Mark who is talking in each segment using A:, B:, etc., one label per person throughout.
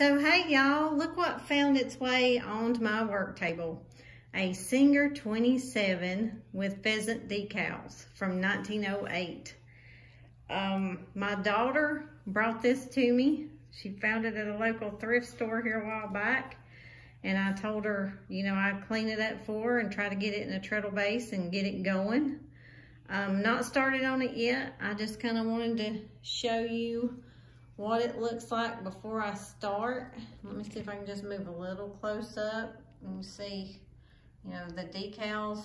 A: So hey y'all, look what found its way onto my work table. A Singer 27 with pheasant decals from 1908. Um, my daughter brought this to me. She found it at a local thrift store here a while back. And I told her, you know, I'd clean it up for her and try to get it in a treadle base and get it going. I'm not started on it yet. I just kind of wanted to show you what it looks like before I start. Let me see if I can just move a little close up and see, you know, the decals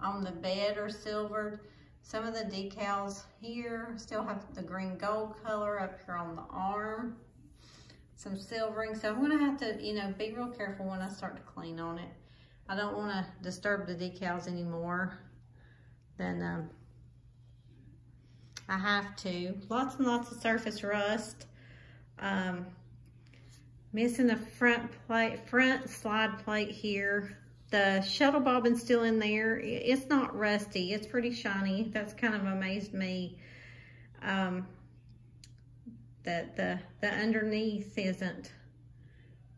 A: on the bed are silvered. Some of the decals here still have the green gold color up here on the arm. Some silvering. So I'm gonna have to, you know, be real careful when I start to clean on it. I don't wanna disturb the decals anymore than um, I have to. Lots and lots of surface rust. Um, missing the front plate, front slide plate here. The shuttle bobbin's still in there. It's not rusty. It's pretty shiny. That's kind of amazed me. Um, that the, the underneath isn't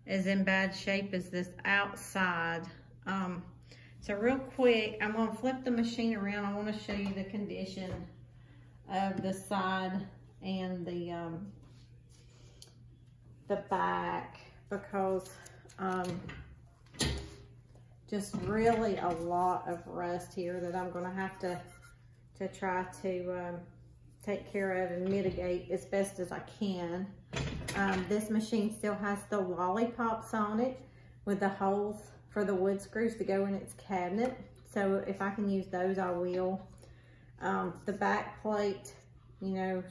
A: as in bad shape as this outside. Um, so real quick, I'm gonna flip the machine around. I wanna show you the condition of the side and the um, the back because um, just really a lot of rust here that I'm going to have to to try to um, take care of and mitigate as best as I can. Um, this machine still has the lollipops on it with the holes for the wood screws to go in its cabinet. So if I can use those, I will. Um, the back plate, you know,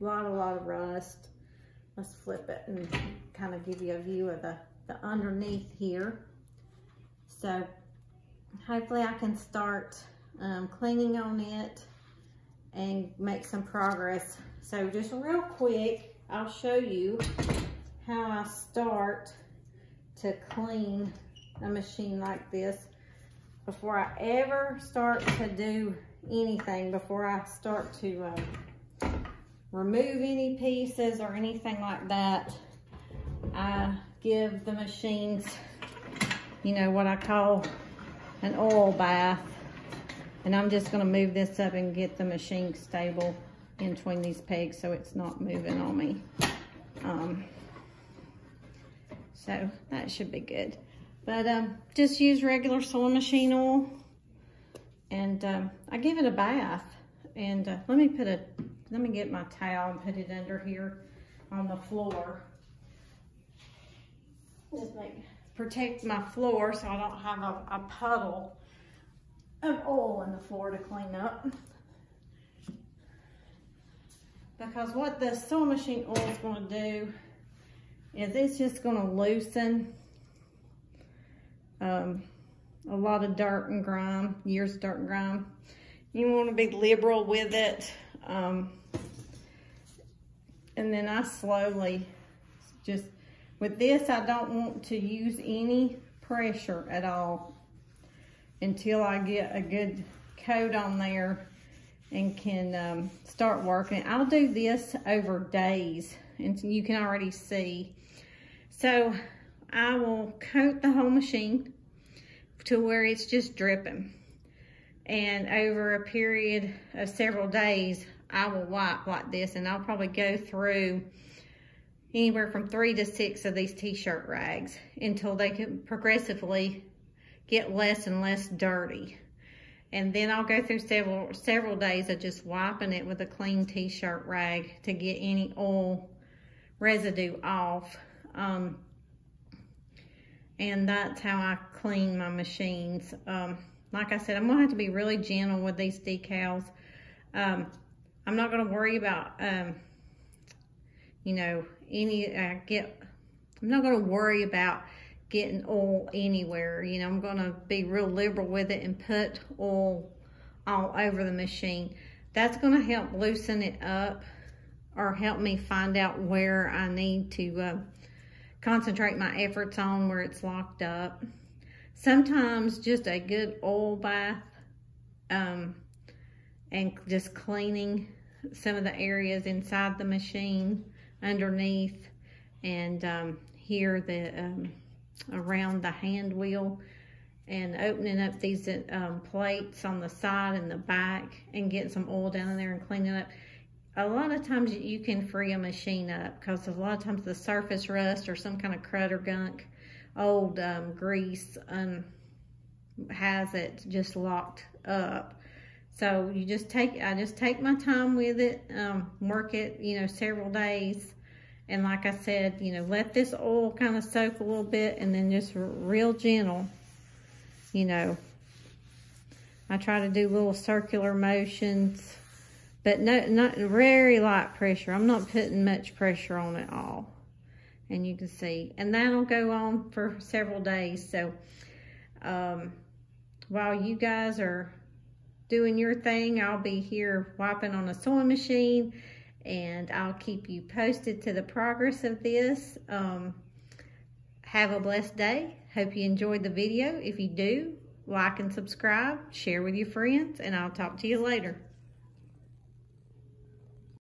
A: a lot, a lot of rust. Let's flip it and kind of give you a view of the, the underneath here. So hopefully I can start um, cleaning on it and make some progress. So just real quick, I'll show you how I start to clean a machine like this before I ever start to do anything before I start to um, remove any pieces or anything like that. I give the machines, you know, what I call an oil bath. And I'm just gonna move this up and get the machine stable in between these pegs so it's not moving on me. Um, so that should be good. But um, just use regular sewing machine oil and um, I give it a bath. And uh, let me put a, let me get my towel and put it under here on the floor. Just make, protect my floor so I don't have a, a puddle of oil in the floor to clean up. Because what the sewing machine oil is going to do is it's just going to loosen um, a lot of dirt and grime, years of dirt and grime. You want to be liberal with it. Um, and then I slowly just, with this, I don't want to use any pressure at all until I get a good coat on there and can um, start working. I'll do this over days and you can already see. So I will coat the whole machine to where it's just dripping. And over a period of several days, I will wipe like this and I'll probably go through anywhere from three to six of these t-shirt rags until they can progressively get less and less dirty. And then I'll go through several several days of just wiping it with a clean t-shirt rag to get any oil residue off. Um, and that's how I clean my machines. Um, like I said, I'm gonna have to be really gentle with these decals. Um, I'm not gonna worry about, um, you know, any, uh, get, I'm not gonna worry about getting oil anywhere. You know, I'm gonna be real liberal with it and put oil all over the machine. That's gonna help loosen it up or help me find out where I need to uh, concentrate my efforts on where it's locked up. Sometimes just a good oil bath um, and just cleaning some of the areas inside the machine underneath and um, here the um, around the hand wheel and opening up these um, plates on the side and the back and getting some oil down in there and cleaning up. A lot of times you can free a machine up because a lot of times the surface rust or some kind of crud or gunk, old um, grease um, has it just locked up. So you just take, I just take my time with it, um, work it, you know, several days. And like I said, you know, let this oil kind of soak a little bit and then just real gentle you know, I try to do little circular motions, but no, not very light pressure. I'm not putting much pressure on it all. And you can see, and that'll go on for several days. So, um, while you guys are doing your thing, I'll be here wiping on a sewing machine and I'll keep you posted to the progress of this. Um, have a blessed day. Hope you enjoyed the video. If you do, like and subscribe, share with your friends, and I'll talk to you later.